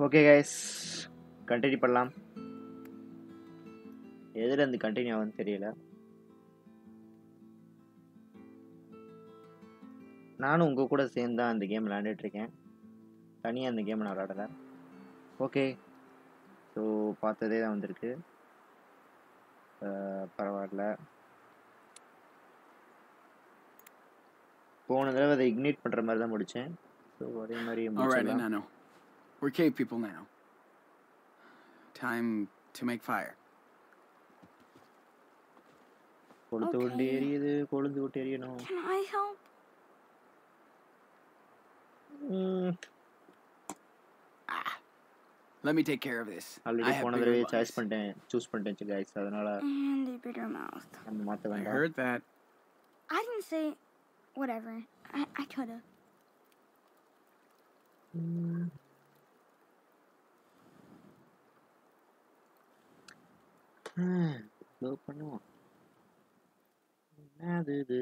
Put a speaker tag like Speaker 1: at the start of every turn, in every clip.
Speaker 1: Okay guys continue பண்ணலாம். எதுல இருந்து கண்டினியூ ஆகும்னு தெரியல. நானும் உங்க கூட சேர்ந்து தான் அந்த கேம் விளையாண்டுட்டு இருக்கேன். தனியாக அந்த கேம் நான் விளையாடல. ஓகே ஸோ பார்த்ததே தான் வந்திருக்கு. பரவாயில்ல. போன தடவை அதை இக்னைட் பண்ணுற மாதிரி தான் முடித்தேன் ஸோ அதே மாதிரி.
Speaker 2: We're cave people now. Time to make fire.
Speaker 1: கொளுத்து கொண்டு
Speaker 3: Okay.
Speaker 1: எரியுது கொழுந்து விட்டு எரியணும்
Speaker 3: Can I help?
Speaker 2: Let me take care of this.
Speaker 1: Already
Speaker 2: I have
Speaker 1: போன
Speaker 2: bigger
Speaker 1: தடவை
Speaker 2: lungs.
Speaker 1: சாய்ஸ் பண்ணிட்டேன் சூஸ் பண்ணிட்டேன் கைஸ் அதனால
Speaker 3: And a bitter mouth.
Speaker 1: நம்ம மாற்ற
Speaker 2: I
Speaker 1: வேண்டாம்
Speaker 2: heard that.
Speaker 3: I didn't say whatever. I, I could have.
Speaker 1: ம். ஹம், பண்ணுவோம். என்னது இது?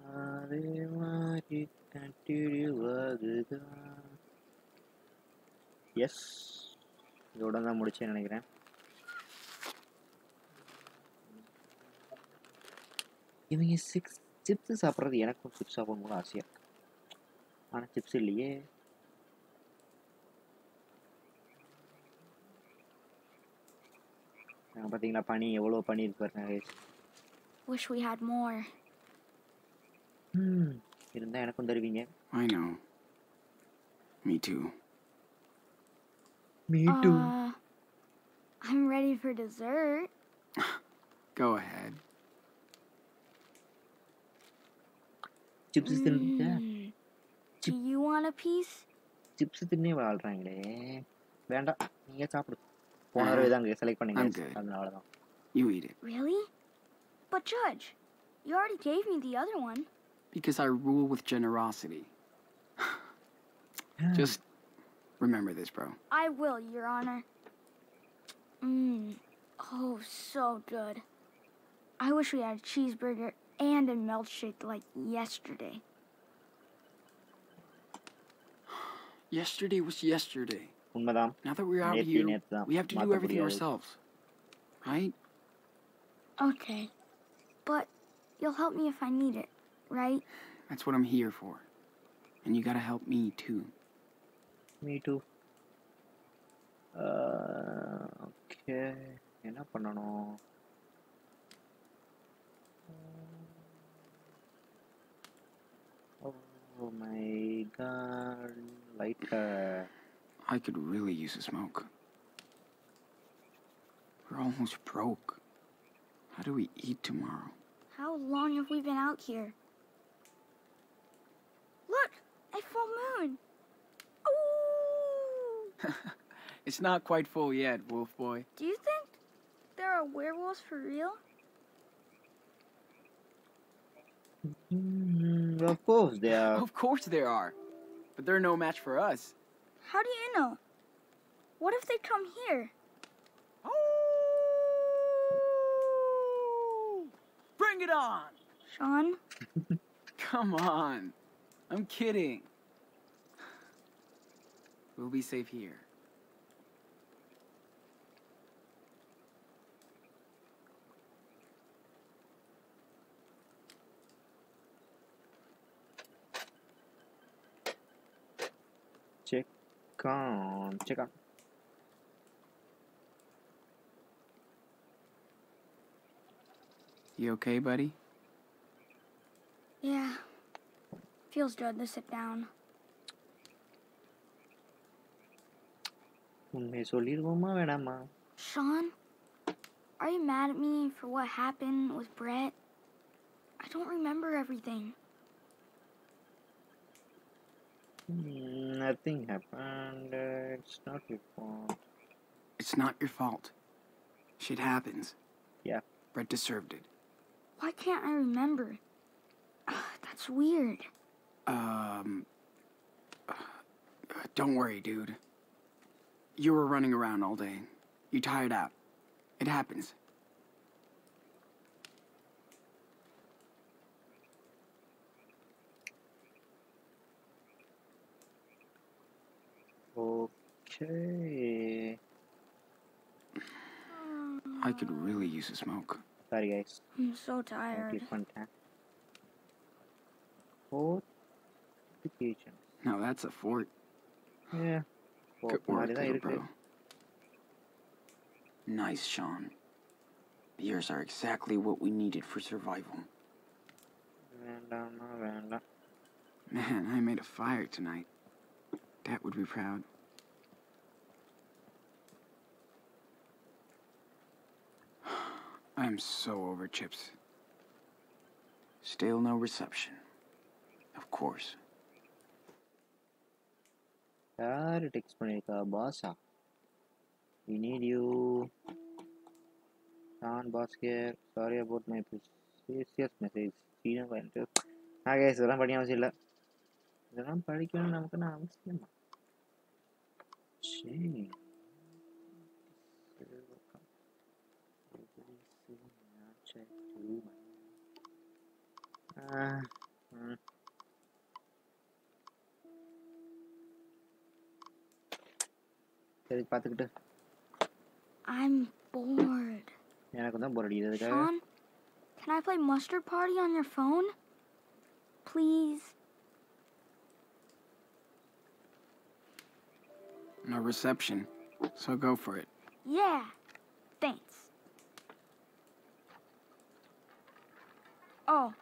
Speaker 1: அதே மாதிரி continue ஆகுதான் எஸ் இதோட தான் முடிச்சேன்னு நினைக்கிறேன். இவங்க சிக்ஸ் சிப்ஸ் சாப்பிட்றது எனக்கும் சிப்ஸ் சாப்பிடணும்னு ஆசையாக இருக்கு. ஆனால் சிப்ஸ் இல்லையே அங்க பார்த்தீங்களா பனி எவ்வளோ பனி இருக்கு பாருங்க guys.
Speaker 3: Wish we had more.
Speaker 1: ம் இருந்தால் எனக்கும் தருவீங்க
Speaker 2: I know. Me too.
Speaker 1: Me
Speaker 3: Uh, I'm ready for dessert.
Speaker 2: Go ahead.
Speaker 1: Chips தின்னு
Speaker 3: Mm. Do you want a piece?
Speaker 1: Chips தின்னே வாழ்றாங்களே வேண்டாம் நீங்க சாப்பிடு போன தடவை தான் செலக்ட் பண்ணீங்க
Speaker 2: I'm good.
Speaker 1: அதனால தான்
Speaker 2: You eat it.
Speaker 3: Really? But Judge, you already gave me the other one.
Speaker 2: Because I rule with generosity. Just remember this, bro.
Speaker 3: I will, Your Honor. Mmm. Oh, so good. I wish we had a cheeseburger and a milkshake like yesterday.
Speaker 2: Yesterday was yesterday.
Speaker 1: உண்மைதான்
Speaker 2: Now that we're out
Speaker 1: நேத்து
Speaker 2: here,
Speaker 1: நேத்து தான்
Speaker 2: we have to do
Speaker 1: மாத்த
Speaker 2: everything
Speaker 1: முடியாது.
Speaker 2: ourselves. Right?
Speaker 3: Okay. But you'll help me if I need it, right?
Speaker 2: That's what I'm here for. And you gotta help me too.
Speaker 1: Me two okay என்ன பண்ணணும் oh my Uh,
Speaker 2: I could really use a smoke. We're almost broke. How do we eat tomorrow?
Speaker 3: How long have we been out here? Look! A full moon! Ooh!
Speaker 2: it's not quite full yet, wolf boy.
Speaker 3: Do you think there are werewolves for real?
Speaker 1: Mm, of course there are.
Speaker 2: Of course there are. But they're no match for us.
Speaker 3: How do you know? What if they come here? Oh!
Speaker 2: Bring it on!
Speaker 3: Sean?
Speaker 2: Come on. I'm kidding. We'll be safe here.
Speaker 1: check on check on.
Speaker 2: You okay buddy?
Speaker 3: Yeah. Feels good to sit down. Sean, are you mad at me for what happened with Brett? I don't remember everything.
Speaker 1: Hmm, nothing happened uh, it's not your fault
Speaker 2: It's not your fault. Shit happens.
Speaker 1: Yeah.
Speaker 2: Brett deserved it.
Speaker 3: Why can't I remember? Ugh, that's weird.
Speaker 2: Um. uh, don't worry, dude. You were running around all day. You tired out. It happens.
Speaker 1: Okay.
Speaker 2: I could really use a smoke.
Speaker 1: Sorry, guys.
Speaker 3: I'm so tired.
Speaker 1: Fortification.
Speaker 2: Now that's a fort.
Speaker 1: Yeah. Fort. Good
Speaker 2: work
Speaker 1: there,
Speaker 2: bro. Nice, Sean. Yours are exactly what we needed for survival. Man, I made a fire tonight. Dad would be proud. I'm so over chips. Still no reception. Of course.
Speaker 1: யாரு text பண்ணிருக்கா பாஸா we need you நான் pass care sorry about my serious message சீனா பண்ணிட்டு ஆ case இதெல்லாம் படிக்க அவசியம் இல்லை இதெல்லாம் படிக்கணும்னு நமக்கு நான் அவசியமா சரி ஆ ம் சரி பார்த்துக்கிட்டு
Speaker 3: I'm bored.
Speaker 1: எனக்கு தான் போர் அடிக்குது அதுக்காக
Speaker 3: Sean, can I play Mustard Party on your phone? Please?
Speaker 2: No reception. So go for it.
Speaker 3: Yeah. Thanks. Oh,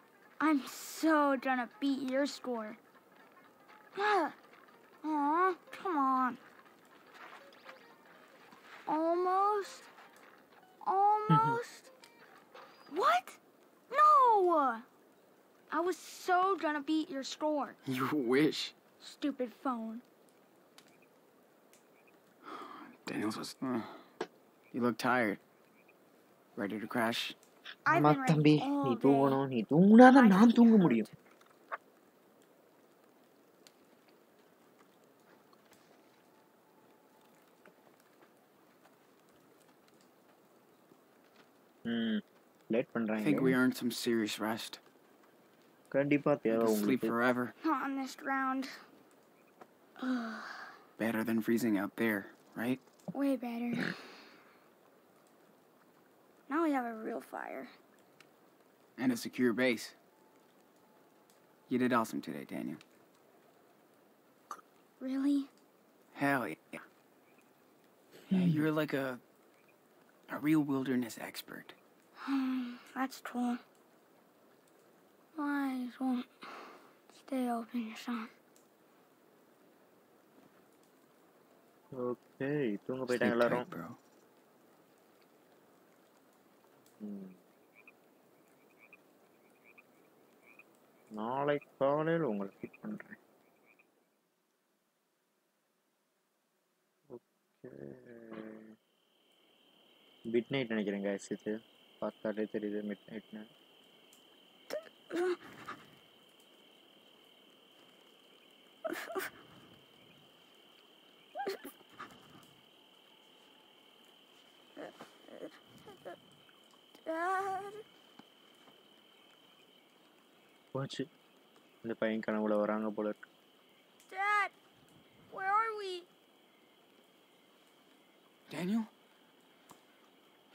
Speaker 3: I'm so gonna beat your score. Aw, come on. Almost. Almost. what? No! I was so gonna beat your score.
Speaker 2: You wish.
Speaker 3: Stupid phone.
Speaker 2: Daniels was. Uh, you look tired. Ready to crash?
Speaker 3: I've
Speaker 1: ஆமா
Speaker 3: been ready
Speaker 1: தம்பி
Speaker 3: all
Speaker 1: நீ
Speaker 3: day.
Speaker 1: தூங்கணும் நீ தூங்குனாதான்
Speaker 3: I
Speaker 1: நான் தூங்க
Speaker 3: can't.
Speaker 1: முடியும் ம் late
Speaker 2: I
Speaker 1: பண்றாங்க
Speaker 2: think we earned some serious rest.
Speaker 1: கண்டிப்பா
Speaker 2: We
Speaker 1: தேவை
Speaker 2: could sleep
Speaker 1: உங்களுக்கு
Speaker 2: forever.
Speaker 3: Not on this round.
Speaker 2: Better than freezing out there, right?
Speaker 3: Way better. Now we have a real fire.
Speaker 2: And a secure base. You did awesome today, Daniel.
Speaker 3: Really?
Speaker 2: Hell yeah. Yeah, hmm. you're like a a real wilderness expert.
Speaker 3: That's cool. Eyes won't stay open,
Speaker 1: son. Okay,
Speaker 2: don't
Speaker 1: về đang
Speaker 2: là bro.
Speaker 1: நாளை காலையில் உங்களை fit பண்றேன். Okay. Midnight நினைக்கிறேன் guys. இது பார்த்தாலே தெரியுது மிட் நைட்னு
Speaker 3: Ugh.
Speaker 1: போச்சு இந்த பையன் கனவுல வராங்க போல இருக்கு
Speaker 3: Dad? Where are we?
Speaker 2: Daniel?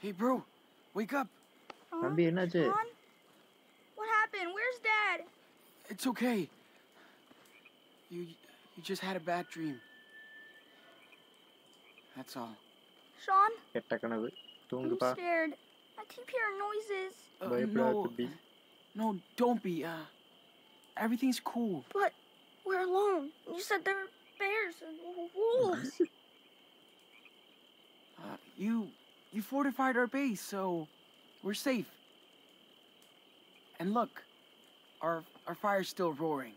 Speaker 2: Hey, bro. Wake up.
Speaker 3: Huh?
Speaker 1: தம்பி என்னாச்சு
Speaker 3: Sean? What happened? Where's Dad?
Speaker 2: It's okay. You you just had a bad dream. That's all.
Speaker 3: Sean?
Speaker 1: கெட்ட கனவு
Speaker 3: I'm
Speaker 1: தூங்குப்பா
Speaker 3: scared. I keep hearing noises.
Speaker 2: Uh,
Speaker 1: பயப்படாத
Speaker 2: no,
Speaker 1: தம்பி
Speaker 2: no, don't be. Uh, everything's cool.
Speaker 3: But we're alone. You said there were bears and wolves.
Speaker 2: Uh, you you fortified our base, so we're safe. And look, our our fire's still roaring.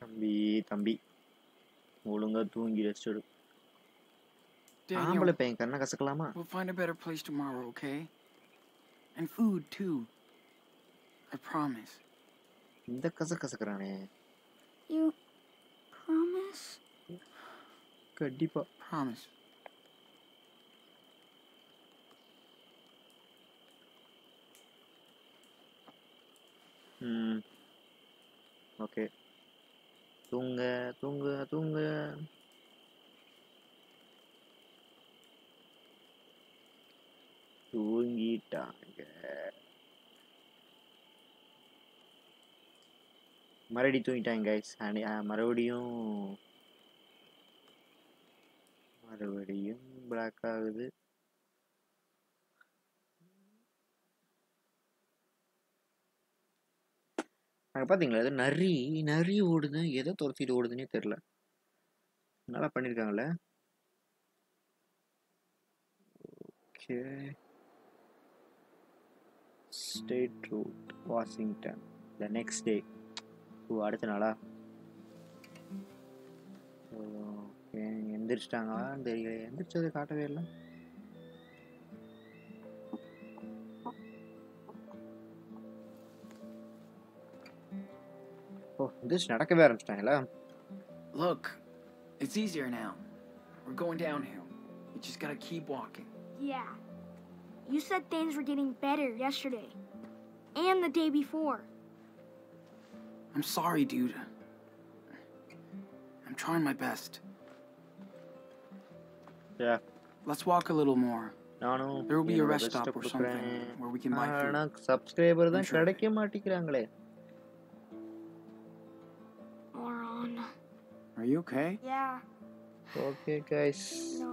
Speaker 1: தம்பி தம்பி ஒழுங்கா தூங்கி rest எடு
Speaker 2: Daniel,
Speaker 1: ஆம்பளை பையன் கண்ணை கசக்கலாமா
Speaker 2: we'll find a better place tomorrow, okay? And food too. I promise.
Speaker 1: இந்த கச கசக்குறானே
Speaker 3: You promise?
Speaker 1: கண்டிப்பா
Speaker 2: Promise.
Speaker 1: ம் ஓகே தூங்க தூங்க தூங்க தூங்கிட்டாங்க. மறுபடி தூங்கிட்டாங்க கைஸ் மறுபடியும் மறுபடியும் பிளாக் ஆகுது. அங்கே பார்த்தீங்களா இது நரி நரி ஓடுது. எதை துரத்திட்டு ஓடுதுன்னே தெரில நல்லா பண்ணியிருக்காங்களே okay state root Washington the next day ஓ அடுத்த நாளா ஓகே எந்திரிச்சிட்டாங்களா தெரியல எந்திரிச்சது காட்டவே இல்லை ஓ எந்திரிச்சு நடக்கவே ஆரம்பிச்சிட்டாங்களா
Speaker 2: Look, it's easier now. We're going downhill. You just gotta keep walking.
Speaker 3: Yeah. You said things were getting better yesterday. And the day before.
Speaker 2: I'm sorry, dude. I'm trying my best.
Speaker 1: Yeah.
Speaker 2: Let's walk a little more.
Speaker 1: நானும்
Speaker 2: There will be a
Speaker 1: என்னோட
Speaker 2: rest
Speaker 1: best
Speaker 2: stop
Speaker 1: a
Speaker 2: or something
Speaker 1: கொடுக்குறேன்
Speaker 2: where we can buy food.
Speaker 1: ஆனா subscriber தான்
Speaker 2: I'm sure.
Speaker 1: கிடைக்க மாட்டேங்கிறாங்களே
Speaker 3: Moron.
Speaker 2: Are you okay?
Speaker 3: Yeah.
Speaker 1: Okay guys
Speaker 3: No.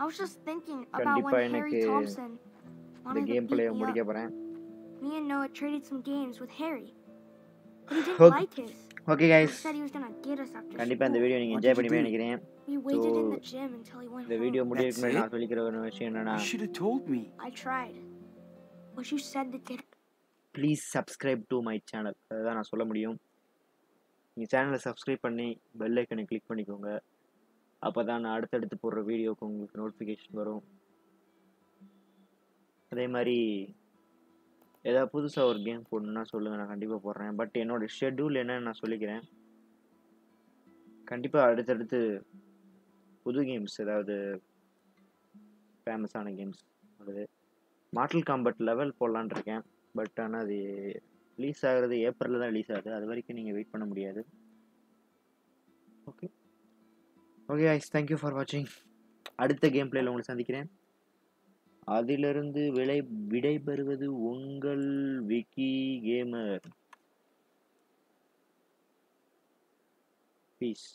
Speaker 3: I was just thinking about
Speaker 1: கண்டிப்பா
Speaker 3: when Harry
Speaker 1: எனக்கு
Speaker 3: Thompson
Speaker 1: இந்த
Speaker 3: wanted to
Speaker 1: game
Speaker 3: beat me
Speaker 1: முடிக்க
Speaker 3: up.
Speaker 1: போறேன்
Speaker 3: Me and Noah traded some games with Harry. But he didn't
Speaker 1: Okay.
Speaker 3: like his.
Speaker 1: Okay
Speaker 3: He
Speaker 1: guys
Speaker 3: said he was gonna get us after
Speaker 1: கண்டிப்பா இந்த. Video நீங்க enjoy பண்ணி? நினைக்கிறேன்
Speaker 3: We waited in
Speaker 1: So,
Speaker 3: the gym until he went
Speaker 1: இந்த. Video முடியறதுக்கு
Speaker 2: That's
Speaker 1: முன்னாடி
Speaker 2: it?
Speaker 1: நான் சொல்லிக்கிற ஒரு விஷயம் என்னன்னா
Speaker 2: You should have told me.
Speaker 3: I tried. But you said that did
Speaker 1: please subscribe to my channel அதுதான் நான் சொல்ல முடியும் நீங்கள் சேனலை சப்ஸ்கிரைப் பண்ணி பெல் ஐக்கனை கிளிக் பண்ணிக்கோங்க அப்போ தான் நான் அடுத்தடுத்து போடுற வீடியோக்கு உங்களுக்கு நோட்டிஃபிகேஷன் வரும். அதே மாதிரி ஏதாவது புதுசாக ஒரு கேம் போடணுன்னா சொல்லுங்கள் நான் கண்டிப்பாக போடுறேன். பட் என்னோட ஷெட்யூல் என்னன்னு நான் சொல்லிக்கிறேன். கண்டிப்பாக அடுத்தடுத்து புது கேம்ஸ் ஏதாவது ஃபேமஸான கேம்ஸ் வருது மார்டல் காம்பட் லெவல் போடலான்னு இருக்கேன். பட் ஆனால் அது ரிலீஸ் ஆகிறது ஏப்ரலில் தான் ரிலீஸ் ஆகுது. அது வரைக்கும் நீங்கள் வெயிட் பண்ண முடியாது. Okay okay guys thank you for வாட்சிங் அடுத்த கேம் பிளேயில் உங்களை சந்திக்கிறேன். அதிலிருந்து விடை விடைபெறுவது உங்கள் விக்கி கேமர் பீஸ்